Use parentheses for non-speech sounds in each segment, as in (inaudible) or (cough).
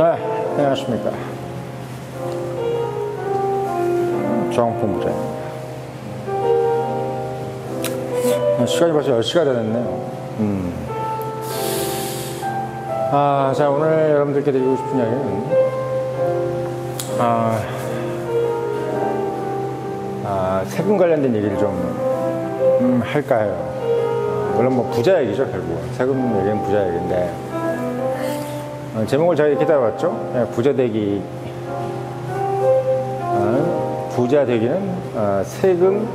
네, 안녕하십니까. 정홍 부장입니다. 시간이 벌써 10시가 됐네요. 음. 아, 자, 오늘 여러분들께 드리고 싶은 이야기는, 아, 아 세금 관련된 얘기를 좀, 음, 할까 해요. 아, 물론 뭐 부자 얘기죠, 결국은. 세금 얘기는 부자 얘기인데, 어, 제목을 저희 이렇게 따라왔죠. 예, 부자 되기. 어, 부자 되기는 어, 세금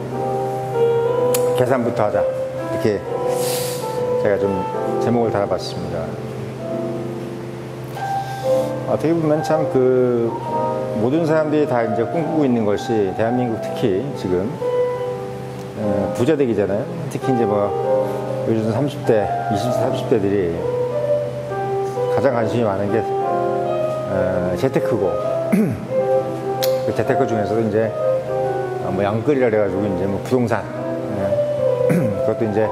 계산부터 하자. 이렇게 제가 좀 제목을 달아봤습니다. 어떻게 보면 참 그 모든 사람들이 다 이제 꿈꾸고 있는 것이 대한민국 특히 지금 어, 부자 되기잖아요. 특히 이제 뭐 요즘 30대, 20대, 30대들이 가장 관심이 많은 게 어, 재테크고 그 재테크 중에서도 이제 어, 뭐 양끌이라 그래가지고 이제 뭐 부동산 예. (clears throat) 그것도 이제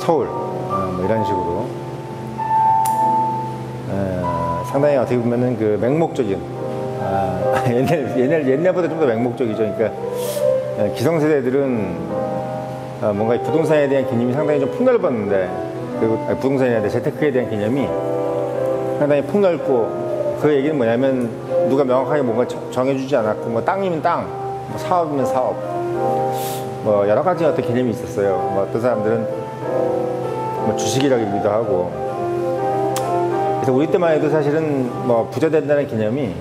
서울 어, 뭐 이런 식으로 어, 상당히 어떻게 보면은 그 맹목적인 아, (laughs) 옛날 옛날 옛날보다 좀 더 맹목적이죠. 그러니까 어, 기성세대들은 어, 뭔가 이 부동산에 대한 개념이 상당히 좀 폭넓었는데 그리고 부동산에 대한 재테크에 대한 개념이 상당히 폭넓고 그 얘기는 뭐냐면 누가 명확하게 뭔가 정해주지 않았고 뭐 땅이면 땅, 뭐 사업이면 사업, 뭐 여러 가지 어떤 개념이 있었어요. 뭐 어떤 사람들은 뭐 주식이라기도 하고. 그래서 우리 때만 해도 사실은 뭐 부자 된다는 개념이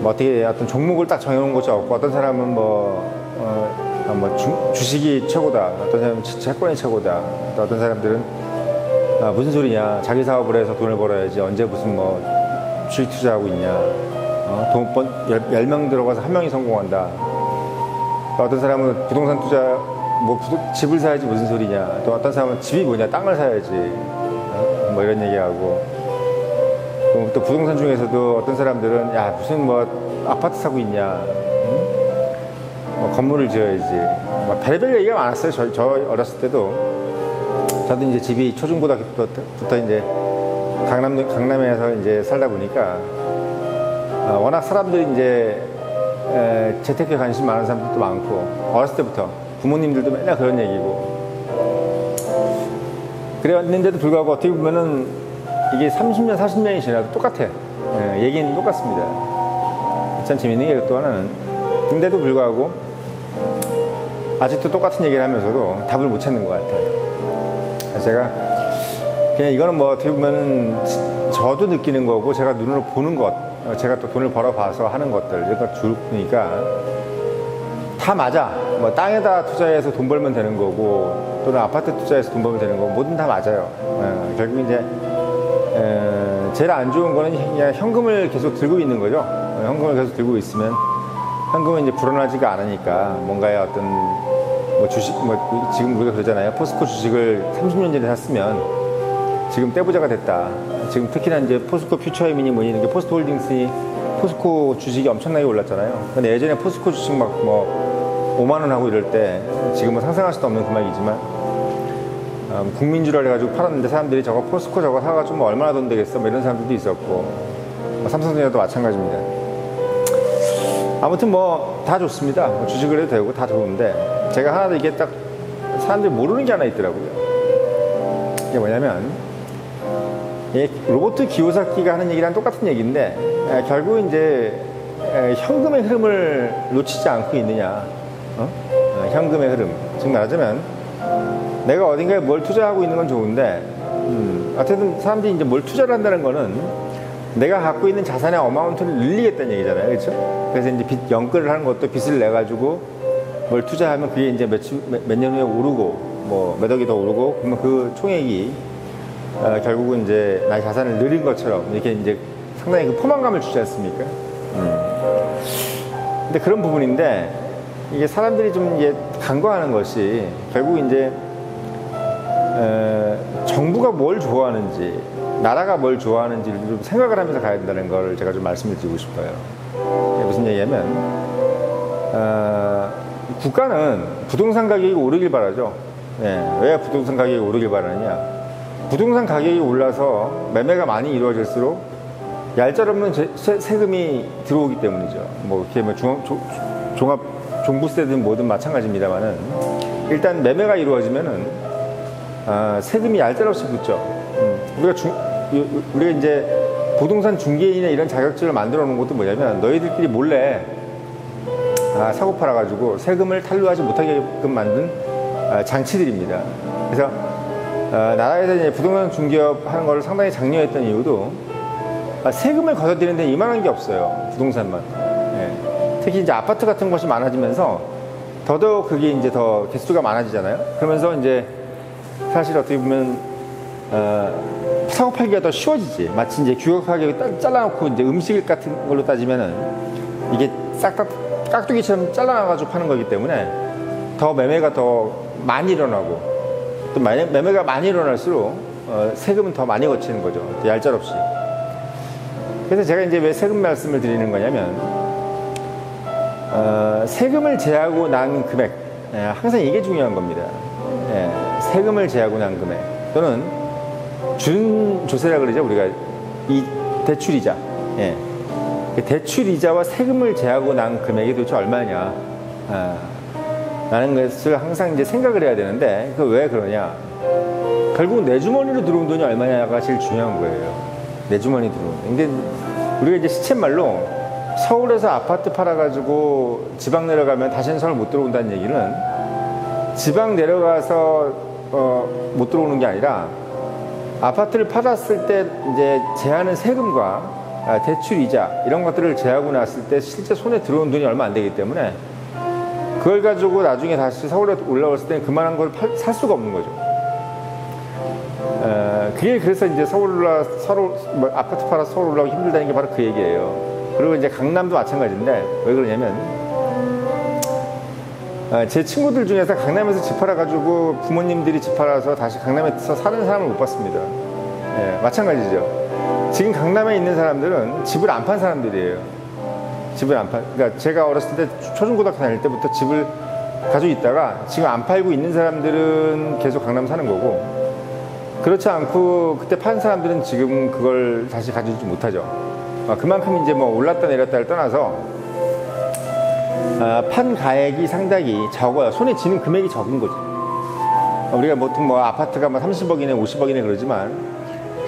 뭐 어떻게 어떤 종목을 딱 정해놓은 것이 없고 어떤 사람은 뭐, 어, 뭐 주, 식이 최고다, 어떤 사람은 채권이 최고다, 또 어떤 사람들은 아, 무슨 소리냐. 자기 사업을 해서 돈을 벌어야지. 언제 무슨 뭐 주식 투자하고 있냐. 어, 돈, 번, 10명 들어가서 한 명이 성공한다. 또 어떤 사람은 부동산 투자, 뭐 부도, 집을 사야지 무슨 소리냐. 또 어떤 사람은 집이 뭐냐. 땅을 사야지. 어? 뭐 이런 얘기하고. 또, 또 부동산 중에서도 어떤 사람들은 야, 무슨 뭐 아파트 사고 있냐. 응? 뭐 건물을 지어야지. 뭐 별별 얘기가 많았어요. 저, 저 어렸을 때도. 저도 이제 집이 초중고등학교부터 이제 강남, 강남에서 이제 살다 보니까 어, 워낙 사람들이 이제 에, 재테크에 관심 많은 사람들도 많고 어렸을 때부터 부모님들도 맨날 그런 얘기고 그랬는데도 불구하고 어떻게 보면은 이게 30년, 40년이 지나도 똑같아. 예, 얘기는 똑같습니다. 참 재밌는 게 또 하나는 근데도 불구하고 아직도 똑같은 얘기를 하면서도 답을 못 찾는 것 같아요. 제가 그냥 이거는 뭐 어떻게 보면은 저도 느끼는 거고 제가 눈으로 보는 것, 제가 또 돈을 벌어봐서 하는 것들 이런 거줄 보니까 다 맞아. 뭐 땅에다 투자해서 돈 벌면 되는 거고 또는 아파트 투자해서 돈 벌면 되는 거고 뭐든 다 맞아요. 어, 결국 이제 에, 제일 안 좋은 거는 그냥 현금을 계속 들고 있는 거죠. 어, 현금을 계속 들고 있으면 현금은 이제 불어나지가 않으니까 뭔가의 어떤 뭐 주식 뭐 지금 우리가 그러잖아요. 포스코 주식을 30년 전에 샀으면 지금 떼부자가 됐다. 지금 특히나 이제 포스코 퓨처엠이니 뭐니 이게 포스코 홀딩스니 포스코 주식이 엄청나게 올랐잖아요. 근데 예전에 포스코 주식 막 뭐 5만 원 하고 이럴 때 지금은 상상할 수도 없는 금액이지만 음, 국민주를 해가지고 팔았는데 사람들이 저거 포스코 저거 사가지고 뭐 얼마나 돈 되겠어 뭐 이런 사람들도 있었고 뭐 삼성전자도 마찬가지입니다. 아무튼 뭐 다 좋습니다. 뭐 주식을 해도 되고 다 좋은데 제가 하나 더 이게 딱 사람들이 모르는 게 하나 있더라고요. 이게 뭐냐면 로봇 기호사기가 하는 얘기랑 똑같은 얘기인데 에, 결국 이제 에, 현금의 흐름을 놓치지 않고 있느냐 어? 어, 현금의 흐름 즉 말하자면 내가 어딘가에 뭘 투자하고 있는 건 좋은데 음, 어쨌든 사람들이 이제 뭘 투자를 한다는 거는 내가 갖고 있는 자산의 어마운트를 늘리겠다는 얘기잖아요 그렇죠? 그래서 이제 빚 연끌을 하는 것도 빚을 내 가지고 뭘 투자하면 그게 이제 몇 년 후에 오르고 뭐 몇 억이 더 오르고 그러면 그 총액이 어, 결국은 이제 나의 자산을 늘린 것처럼 이렇게 이제 상당히 그 포만감을 주지 않습니까? 음. 근데 그런 부분인데 이게 사람들이 좀 이제 간과하는 것이 결국 이제 에, 정부가 뭘 좋아하는지 나라가 뭘 좋아하는지를 좀 생각을 하면서 가야 된다는 걸 제가 좀 말씀을 드리고 싶어요. 무슨 얘기냐면 어, 국가는 부동산 가격이 오르길 바라죠. 네, 왜 부동산 가격이 오르길 바라느냐? 부동산 가격이 올라서 매매가 많이 이루어질수록 얄짤없는 세금이 들어오기 때문이죠. 뭐 이렇게 뭐 중, 조- 종합 종부세든 뭐든 마찬가지입니다만은 일단 매매가 이루어지면은 아, 세금이 얄짤없이 붙죠. 음, 우리가 중, 이- 우리가 이제 부동산 중개인의 이런 자격증을 만들어 놓은 것도 뭐냐면 너희들끼리 몰래 아, 사고 팔아가지고 세금을 탈루하지 못하게끔 만든 아, 장치들입니다. 그래서 아, 나라에서 부동산 중개업 하는 걸 상당히 장려했던 이유도 아, 세금을 걷어들이는데 이만한 게 없어요. 부동산만. 예. 특히 이제 아파트 같은 것이 많아지면서 더더욱 그게 이제 더 개수가 많아지잖아요. 그러면서 이제 사실 어떻게 보면 어, 사고 팔기가 더 쉬워지지. 마치 이제 규격하게 따- 잘라놓고 이제 음식 같은 걸로 따지면은 이게 싹 다 깍두기처럼 잘라놔가지고 파는 거기 때문에 더 매매가 더 많이 일어나고 또 매- 매매가 많이 일어날수록 어, 세금은 더 많이 거치는 거죠. 얄짤없이. 그래서 제가 이제 왜 세금 말씀을 드리는 거냐면 어, 세금을 제하고 난 금액 예, 항상 이게 중요한 겁니다. 예, 세금을 제하고 난 금액 또는 준조세라 그러죠 우리가 이 대출이자 예. 그 대출 이자와 세금을 제하고 난 금액이 도대체 얼마냐. 아, 라는 것을 항상 이제 생각을 해야 되는데 그 왜 그러냐. 결국 내 주머니로 들어온 돈이 얼마냐가 제일 중요한 거예요. 내 주머니 들어온. 돈. 근데 우리가 이제 시쳇말로 서울에서 아파트 팔아가지고 지방 내려가면 다시는 서울 못 들어온다는 얘기는 지방 내려가서 어, 못 들어오는 게 아니라 아파트를 팔았을 때 이제 제하는 세금과 아, 대출 이자 이런 것들을 제하고 났을 때 실제 손에 들어온 돈이 얼마 안 되기 때문에 그걸 가지고 나중에 다시 서울에 올라왔을 때는 그만한 걸 살 수가 없는 거죠. 에, 그게 그래서 이제 서울 올라 서울 뭐 아파트 팔아 서울 올라오기 힘들다는 게 바로 그 얘기예요. 그리고 이제 강남도 마찬가지인데 왜 그러냐면 아, 제 친구들 중에서 강남에서 집 팔아가지고 부모님들이 집 팔아서 다시 강남에서 사는 사람을 못 봤습니다. 예, 마찬가지죠. 지금 강남에 있는 사람들은 집을 안 판 사람들이에요. 집을 안 팔, 그러니까 제가 어렸을 때 초중고등학교 다닐 때부터 집을 가지고 있다가 지금 안 팔고 있는 사람들은 계속 강남 사는 거고 그렇지 않고 그때 판 사람들은 지금 그걸 다시 가지지 못하죠. 아, 그만큼 이제 뭐 올랐다 내렸다를 떠나서 아, 판 가액이 상당히 적어요. 손에 쥐는 금액이 적은 거죠. 우리가 보통 뭐 아파트가 뭐 30억이네 50억이네 그러지만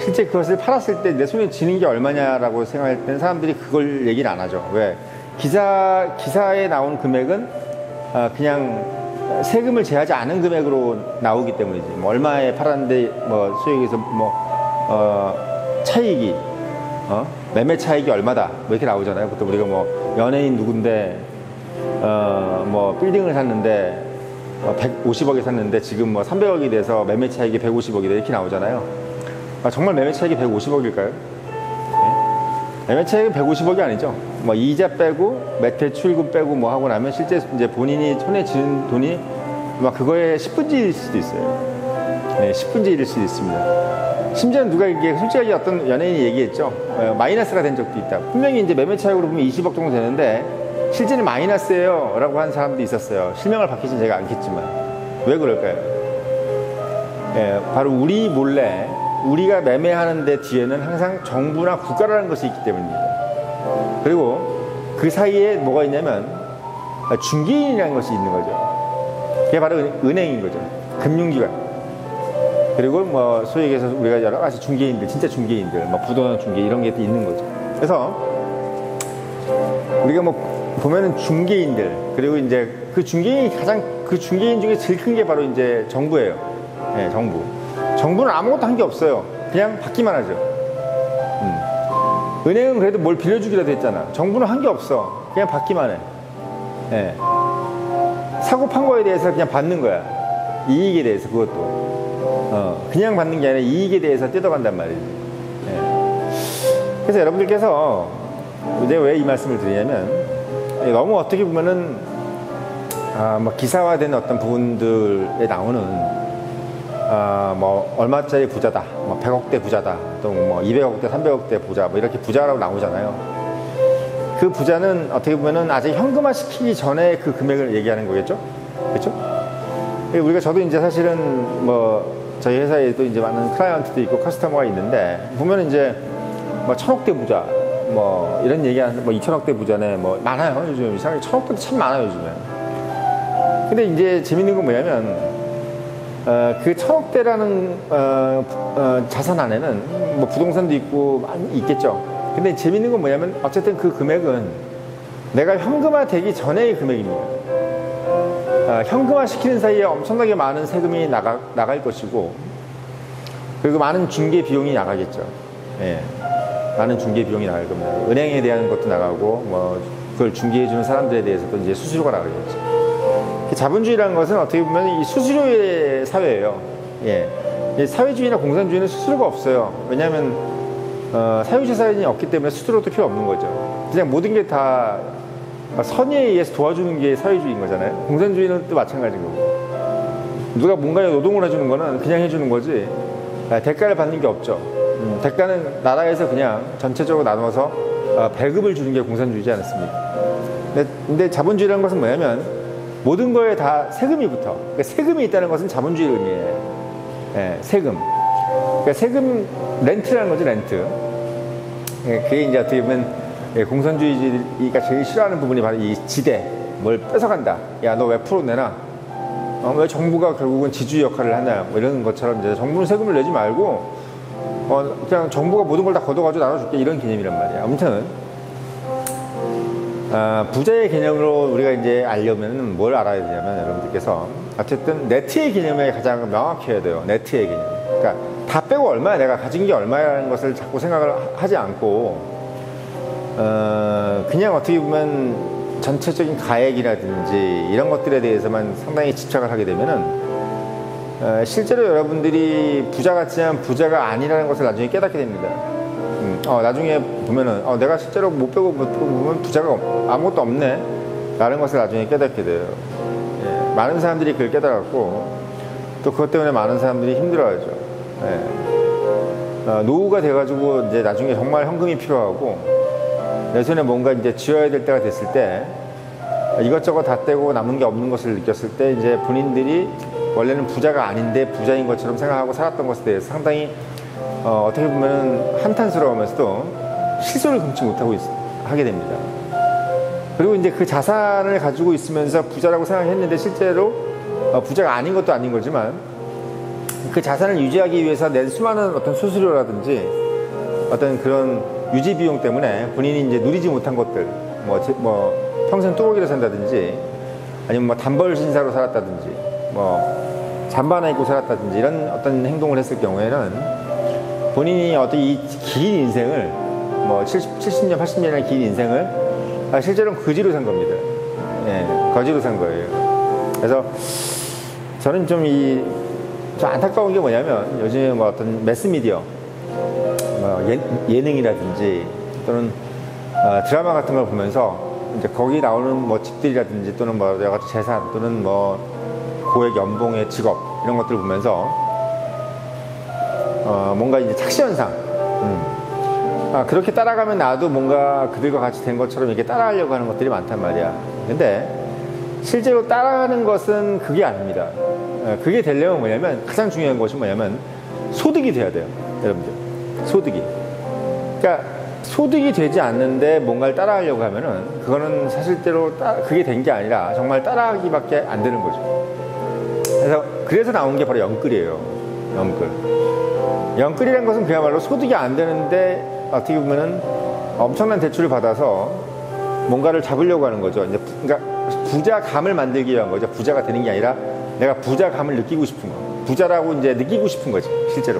실제 그것을 팔았을 때 내 손에 쥐는 게 얼마냐라고 생각할 때는 사람들이 그걸 얘기를 안 하죠. 왜? 기사, 기사에 나온 금액은 아, 그냥 세금을 제하지 않은 금액으로 나오기 때문이지. 뭐 얼마에 팔았는데 뭐 얘기해서 뭐, 어, 차익이, 어? 매매 차익이 얼마다. 뭐 이렇게 나오잖아요. 그때 우리가 뭐 연예인 누군데 어, 뭐, 빌딩을 샀는데, 어, 150억에 샀는데 지금 뭐 300억이 돼서 매매 차익이 150억이다. 이렇게 나오잖아요. 아, 정말 매매 차익이 150억일까요? 매매 차익은 150억이 아니죠. 뭐, 이자 빼고, 매대 출금 빼고 뭐 하고 나면 실제 이제 본인이 손에 쥐는 돈이 막 그거의 10분의 1일 수도 있어요. 네, 10분의 1일 수도 있습니다. 심지어 누가 이게 솔직하게 어떤 연예인이 얘기했죠. 어, 마이너스가 된 적도 있다. 분명히 이제 매매 차익으로 보면 20억 정도 되는데 실제는 마이너스예요. 라고 한 사람도 있었어요. 실명을 밝히진 제가 않겠지만. 왜 그럴까요? 예, 바로 우리 몰래 우리가 매매하는 데 뒤에는 항상 정부나 국가라는 것이 있기 때문입니다. 그리고 그 사이에 뭐가 있냐면 중개인이라는 것이 있는 거죠. 그게 바로 은- 은행인 거죠. 금융기관. 그리고 뭐 소위 얘기해서 우리가 여러 가지 중개인들, 진짜 중개인들, 뭐 부동산 중개 이런 게 있는 거죠. 그래서 우리가 뭐 보면은 중개인들 그리고 이제 그 중개인이 가장 그 중개인 중에 제일 큰 게 바로 이제 정부예요. 예, 정부. 정부는 아무것도 한 게 없어요. 그냥 받기만 하죠. 음. 은행은 그래도 뭘 빌려주기라도 했잖아. 정부는 한 게 없어. 그냥 받기만 해. 예. 사고 판 거에 대해서 그냥 받는 거야. 이익에 대해서 그것도. 어, 그냥 받는 게 아니라 이익에 대해서 뜯어간단 말이지. 예. 그래서 여러분들께서 내가 왜 이 말씀을 드리냐면 너무 어떻게 보면은 아, 뭐 기사화된 어떤 부분들에 나오는 아, 뭐 얼마짜리 부자다, 뭐 100억대 부자다, 또뭐 200억대, 300억대 부자, 뭐 이렇게 부자라고 나오잖아요. 그 부자는 어떻게 보면은 아직 현금화 시키기 전에 그 금액을 얘기하는 거겠죠? 그렇죠? 우리가 저도 이제 사실은 뭐 저희 회사에도 이제 많은 클라이언트도 있고 커스터머가 있는데 보면 이제 뭐 천억대 부자 뭐 이런 얘기하는데 뭐 2천억대 부자네 뭐 많아요 요즘 이상하게 천억대도 참 많아요 요즘에 근데 이제 재밌는 건 뭐냐면 어, 그 천억대라는 어, 어, 자산 안에는 뭐 부동산도 있고 많이 있겠죠 근데 재밌는 건 뭐냐면 어쨌든 그 금액은 내가 현금화 되기 전의 금액입니다 어, 현금화 시키는 사이에 엄청나게 많은 세금이 나가, 나갈 것이고 그리고 많은 중개 비용이 나가겠죠 예. 많은 중개 비용이 나갈 겁니다. 은행에 대한 것도 나가고 뭐 그걸 중개해 주는 사람들에 대해서도 이제 수수료가 나가겠죠. 자본주의라는 것은 어떻게 보면 이 수수료의 사회예요. 예. 사회주의나 공산주의는 수수료가 없어요. 왜냐하면 어, 사유재산이 없기 때문에 수수료도 필요 없는 거죠. 그냥 모든 게 다 선의에 의해서 도와주는 게 사회주의인 거잖아요. 공산주의는 또 마찬가지고 누가 뭔가에 노동을 해주는 거는 그냥 해주는 거지 아, 대가를 받는 게 없죠. 음, 대가는 나라에서 그냥 전체적으로 나눠서 어, 배급을 주는 게 공산주의지 않습니까? 근데, 근데 자본주의라는 것은 뭐냐면 모든 거에 다 세금이 붙어. 그러니까 세금이 있다는 것은 자본주의 의미예요. 예, 세금. 그러니까 세금 렌트라는 거죠, 렌트. 예, 그게 이제 어떻게 보면 예, 공산주의가 제일 싫어하는 부분이 바로 이 지대, 뭘 뺏어간다. 야, 너 왜 프로 내나? 어, 왜 정부가 결국은 지주 역할을 하냐? 뭐 이런 것처럼 이제 정부는 세금을 내지 말고 어, 그냥 정부가 모든 걸 다 걷어가지고 나눠줄게 이런 개념이란 말이야. 아무튼 아, 부자의 개념으로 우리가 이제 알려면 뭘 알아야 되냐면 여러분들께서 어쨌든 네트의 개념에 가장 명확해야 돼요. 네트의 개념. 그러니까 다 빼고 얼마야 내가 가진 게 얼마라는 것을 자꾸 생각을 하지 않고 어, 그냥 어떻게 보면 전체적인 가액이라든지 이런 것들에 대해서만 상당히 집착을 하게 되면은 어, 실제로 여러분들이 부자 같지만 부자가 아니라는 것을 나중에 깨닫게 됩니다. 음, 어, 나중에 보면은 어, 내가 실제로 못 빼고 보면 부자가 아무것도 없네 라는 것을 나중에 깨닫게 돼요. 예, 많은 사람들이 그걸 깨달았고 또 그것 때문에 많은 사람들이 힘들어하죠. 예. 어, 노후가 돼가지고 이제 나중에 정말 현금이 필요하고 내 손에 뭔가 이제 쥐어야 될 때가 됐을 때 이것저것 다 떼고 남은 게 없는 것을 느꼈을 때 이제 본인들이 원래는 부자가 아닌데 부자인 것처럼 생각하고 살았던 것에 대해서 상당히 어, 떻게 보면 한탄스러우면서도 실소를 금치 못하고 있, 하게 됩니다. 그리고 이제 그 자산을 가지고 있으면서 부자라고 생각했는데 실제로 어, 부자가 아닌 것도 아닌 거지만 그 자산을 유지하기 위해서 낸 수많은 어떤 수수료라든지 어떤 그런 유지 비용 때문에 본인이 이제 누리지 못한 것들 뭐, 뭐 평생 뚜벅이로 산다든지 아니면 뭐 단벌 신사로 살았다든지 뭐 잠바나 입고 살았다든지 이런 어떤 행동을 했을 경우에는 본인이 어떤 이 긴 인생을 뭐 70, 70년, 80년의 긴 인생을 아, 실제로는 거지로 산 겁니다. 예, 거지로 산 거예요. 그래서 저는 좀 이, 좀 안타까운 게 뭐냐면 요즘에 뭐 어떤 매스미디어, 뭐 예, 능이라든지 또는 어, 드라마 같은 걸 보면서 이제 거기 나오는 뭐 집들이라든지 또는 뭐 여러 가지 재산 또는 뭐 고액 연봉의 직업 이런 것들을 보면서 어, 뭔가 이제 착시 현상 음. 아, 그렇게 따라가면 나도 뭔가 그들과 같이 된 것처럼 이렇게 따라하려고 하는 것들이 많단 말이야 근데 실제로 따라하는 것은 그게 아닙니다 어, 그게 되려면 뭐냐면 가장 중요한 것이 뭐냐면 소득이 돼야 돼요 여러분들 소득이 그러니까 소득이 되지 않는데 뭔가를 따라하려고 하면은 그거는 사실대로 따, 그게 된 게 아니라 정말 따라하기밖에 안 되는 거죠 그래서 그래서 나온 게 바로 영끌이에요. 영끌. 영끌이라는 것은 그야말로 소득이 안 되는데 어떻게 보면은 엄청난 대출을 받아서 뭔가를 잡으려고 하는 거죠. 이제 그러니까 부자감을 만들기 위한 거죠. 부자가 되는 게 아니라 내가 부자감을 느끼고 싶은 거. 부자라고 이제 느끼고 싶은 거지, 실제로.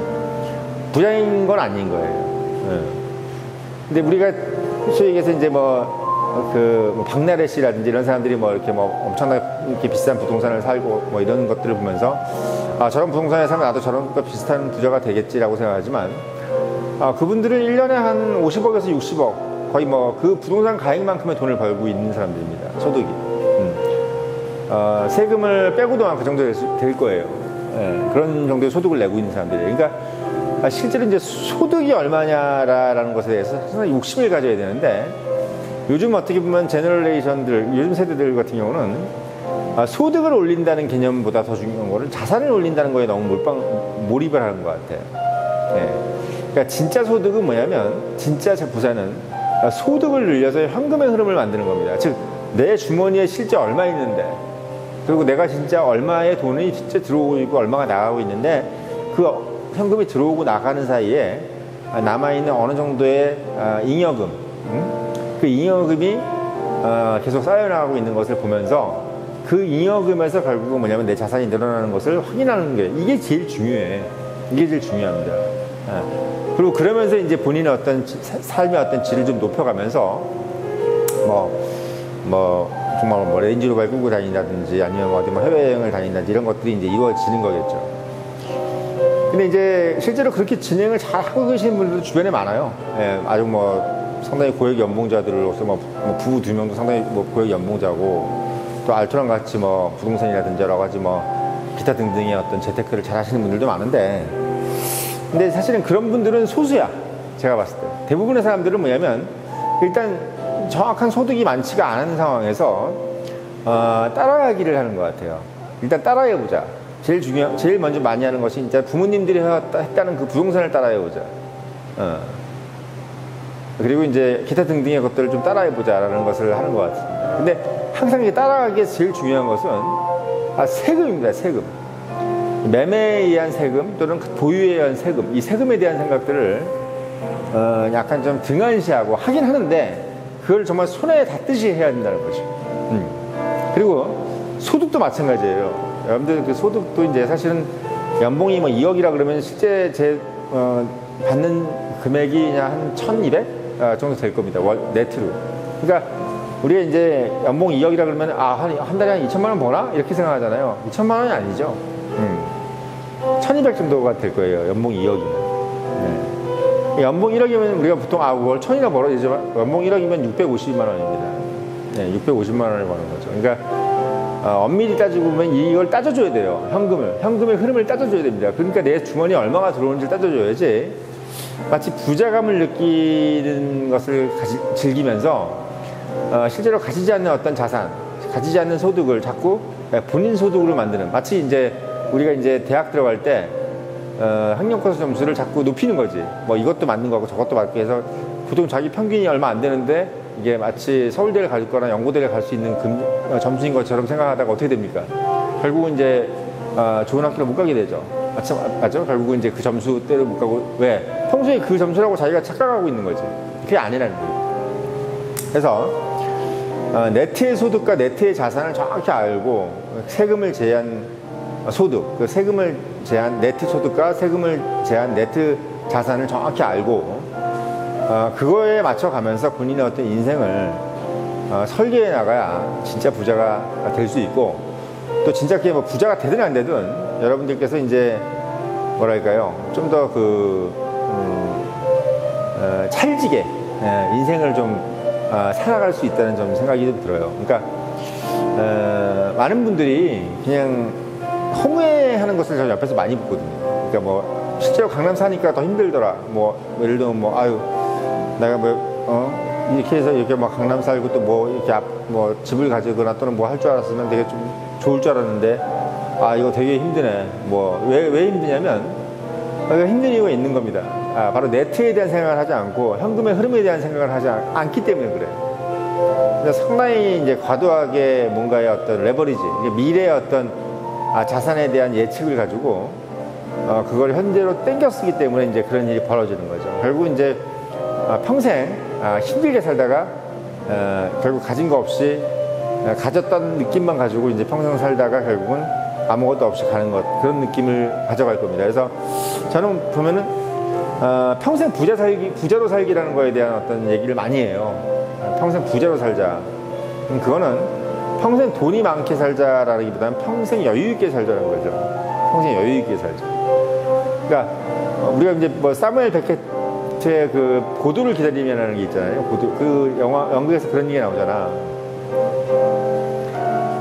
부자인 건 아닌 거예요. 네. 근데 우리가 소위 얘기해서 이제 뭐 그, 뭐 박나래 씨라든지 이런 사람들이 뭐 이렇게 뭐 엄청나게 비싼 부동산을 살고 뭐 이런 것들을 보면서 아, 저런 부동산에 살면 나도 저런 것 비슷한 부자가 되겠지라고 생각하지만 아, 그분들은 1년에 한 50억에서 60억 거의 뭐 그 부동산 가액만큼의 돈을 벌고 있는 사람들입니다. 소득이. 음. 어, 세금을 빼고도 그 정도 될 거예요. 네, 그런 정도의 소득을 내고 있는 사람들이에요. 그러니까 아, 실제로 이제 소득이 얼마냐라는 것에 대해서 상당히 욕심을 가져야 되는데 요즘 어떻게 보면 제너레이션들, 요즘 세대들 같은 경우는 아, 소득을 올린다는 개념보다 더 중요한 거는 자산을 올린다는 거에 너무 몰빵, 몰입을 하는 것 같아요. 네. 그러니까 진짜 소득은 뭐냐면, 진짜 부자는 아, 소득을 늘려서 현금의 흐름을 만드는 겁니다. 즉, 내 주머니에 실제 얼마 있는데, 그리고 내가 진짜 얼마의 돈이 진짜 들어오고 있고 얼마가 나가고 있는데, 그 현금이 들어오고 나가는 사이에 남아있는 어느 정도의 아, 잉여금, 음? 그 잉여금이 어, 계속 쌓여나가고 있는 것을 보면서 그 잉여금에서 결국은 뭐냐면 내 자산이 늘어나는 것을 확인하는 게 이게 제일 중요해. 이게 제일 중요합니다. 예. 그리고 그러면서 이제 본인의 어떤 삶의 어떤 질을 좀 높여가면서 뭐, 뭐, 정말 뭐 레인지로버 끌고 다닌다든지 아니면 뭐 어디 뭐 해외여행을 다닌다든지 이런 것들이 이제 이루어지는 거겠죠. 근데 이제 실제로 그렇게 진행을 잘 하고 계시는 분들도 주변에 많아요. 예, 아주 뭐 상당히 고액 연봉자들로서 뭐, 뭐 부부 두 명도 상당히 뭐 고액 연봉자고 또 알토란 같이 뭐 부동산이라든지 여러 가지 뭐 기타 등등의 어떤 재테크를 잘 하시는 분들도 많은데 근데 사실은 그런 분들은 소수야. 제가 봤을 때. 대부분의 사람들은 뭐냐면 일단 정확한 소득이 많지가 않은 상황에서 어, 따라가기를 하는 것 같아요. 일단 따라해보자. 제일 중요, 제일 먼저 많이 하는 것이 진짜 부모님들이 했다는 그 부동산을 따라해보자. 어. 그리고 이제 기타 등등의 것들을 좀 따라해보자라는 것을 하는 것 같습니다. 근데 항상 이게 따라가기에 제일 중요한 것은 아, 세금입니다. 세금. 매매에 의한 세금 또는 그 보유에 의한 세금 이 세금에 대한 생각들을 어, 약간 좀 등한시하고 하긴 하는데 그걸 정말 손에 닿듯이 해야 된다는 거죠. 음. 그리고 소득도 마찬가지예요. 여러분들 그 소득도 이제 사실은 연봉이 뭐 2억이라 그러면 실제 제 어, 받는 금액이 그냥 한 1,200 어, 정도 될 겁니다. 월, 네트로. 그러니까 우리가 이제 연봉 2억이라 그러면 아, 한, 한 달에 한 2천만 원 버나? 이렇게 생각하잖아요. 2천만 원이 아니죠. 음. 1200 정도가 될 거예요. 연봉 2억이면. 네. 연봉 1억이면 우리가 보통 아, 월 1000이나 벌어지지만 연봉 1억이면 650만 원입니다. 네, 650만 원을 버는 거죠. 그러니까 어, 엄밀히 따지고 보면 이걸 따져줘야 돼요. 현금을. 현금의 흐름을 따져줘야 됩니다. 그러니까 내 주머니에 얼마가 들어오는지 따져줘야지 마치 부자감을 느끼는 것을 가지, 즐기면서 어, 실제로 가지지 않는 어떤 자산, 가지지 않는 소득을 자꾸 본인 소득으로 만드는 마치 이제 우리가 이제 대학 들어갈 때 어, 학력고사 점수를 자꾸 높이는 거지. 뭐 이것도 맞는 거고 저것도 맞고 해서 보통 자기 평균이 얼마 안 되는데 이게 마치 서울대를 갈 거나 연고대를 갈 수 있는 금, 어, 점수인 것처럼 생각하다가 어떻게 됩니까? 결국은 이제 어, 좋은 학교를 못 가게 되죠. 맞죠? 맞죠? 결국은 이제 그 점수대로 못 가고 왜? 평소에 그 점수라고 자기가 착각하고 있는 거지. 그게 아니라는 거예요. 그래서 어, net의 소득과 net의 자산을 정확히 알고 세금을 제한 소득, 그 세금을 제한 net 소득과 세금을 제한 net 자산을 정확히 알고 어, 그거에 맞춰 가면서 본인의 어떤 인생을 어, 설계해 나가야 진짜 부자가 될 수 있고 또 진짜 그게 뭐 부자가 되든 안 되든 여러분들께서 이제 뭐랄까요 좀 더그 음, 어, 찰지게 예, 인생을 좀 어, 살아갈 수 있다는 좀 생각이 좀 들어요. 그러니까 어, 많은 분들이 그냥 허무해하는 것을 저 옆에서 많이 보거든요. 그러니까 뭐 실제로 강남 사니까 더 힘들더라. 뭐 예를 들면 뭐 아유 내가 뭐 어 이렇게 해서 이렇게 막 강남 살고 또 뭐 이렇게 앞, 뭐 집을 가지거나 또는 뭐 할 줄 알았으면 되게 좀 좋을 줄 알았는데 아 이거 되게 힘드네. 뭐왜왜 힘드냐면 그러니까 힘든 이유가 있는 겁니다. 아, 바로 네트에 대한 생각을 하지 않고 현금의 흐름에 대한 생각을 하지 않, 기 때문에 그래요. 상당히 이제 과도하게 뭔가의 어떤 레버리지, 미래의 어떤 아, 자산에 대한 예측을 가지고 어, 그걸 현재로 땡겨 쓰기 때문에 이제 그런 일이 벌어지는 거죠. 결국 이제 아, 평생 아, 힘들게 살다가 어, 결국 가진 거 없이 어, 가졌던 느낌만 가지고 이제 평생 살다가 결국은 아무것도 없이 가는 것 그런 느낌을 가져갈 겁니다. 그래서 저는 보면은 어, 평생 부자 살기 부자로 살기라는 거에 대한 어떤 얘기를 많이 해요. 평생 부자로 살자. 그거는 평생 돈이 많게 살자라기보다는 평생 여유 있게 살자는 거죠. 평생 여유 있게 살자. 그러니까 우리가 이제 뭐 사무엘 베켓의 그 고도를 기다리면하는 게 있잖아요. 고도 그 영화 연극에서 그런 얘기 나오잖아.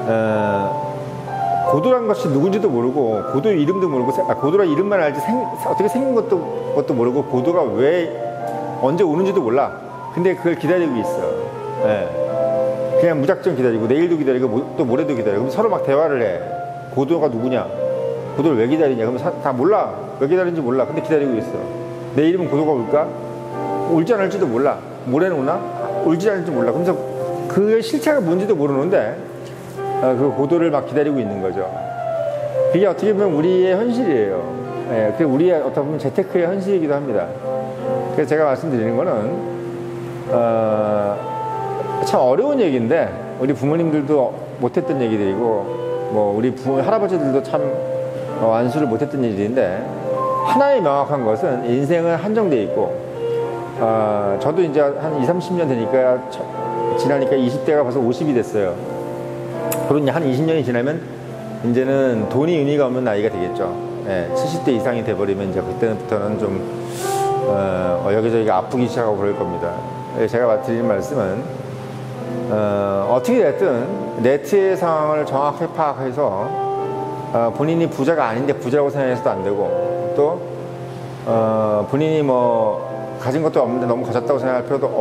어, 고도란 것이 누군지도 모르고 고도 이름도 모르고 아, 고도라 이름만 알지 생, 어떻게 생긴 것도 것도 모르고 고도가 왜 언제 오는지도 몰라. 근데 그걸 기다리고 있어. 네. 그냥 무작정 기다리고 내일도 기다리고 또 모레도 기다리고 그럼 서로 막 대화를 해 고도가 누구냐 고도를 왜 기다리냐 그러면 사, 다 몰라 왜 기다리는지 몰라 근데 기다리고 있어 내 이름은 고도가 올까? 올지 않을지도 몰라 뭐래놓나 울지 않을지 몰라. 그래서 그 실체가 뭔지도 모르는데 어, 그 고도를 막 기다리고 있는 거죠. 그게 어떻게 보면 우리의 현실이에요. 예, 그 우리의 어떻게 보면 재테크의 현실이기도 합니다. 그래서 제가 말씀드리는 거는 어, 참 어려운 얘기인데 우리 부모님들도 못했던 얘기들이고 뭐 우리 부모 할아버지들도 참 어, 완수를 못했던 일인데 하나의 명확한 것은 인생은 한정돼 있고 어, 저도 이제 한 2, 30년 되니까 저- 지나니까 20대가 벌써 50이 됐어요. 그런 한 20년이 지나면 이제는 돈이 의미가 없는 나이가 되겠죠. 예, 70대 이상이 돼버리면 이제 그때부터는 좀 어, 어, 여기저기가 아프기 시작하고 그럴 겁니다. 예, 제가 드리는 말씀은 어, 어떻게 됐든 네트의 상황을 정확하게 파악해서 어, 본인이 부자가 아닌데 부자라고 생각해서도 안 되고 또 어, 본인이 뭐 가진 것도 없는데 너무 가졌다고 생각할 필요도 없는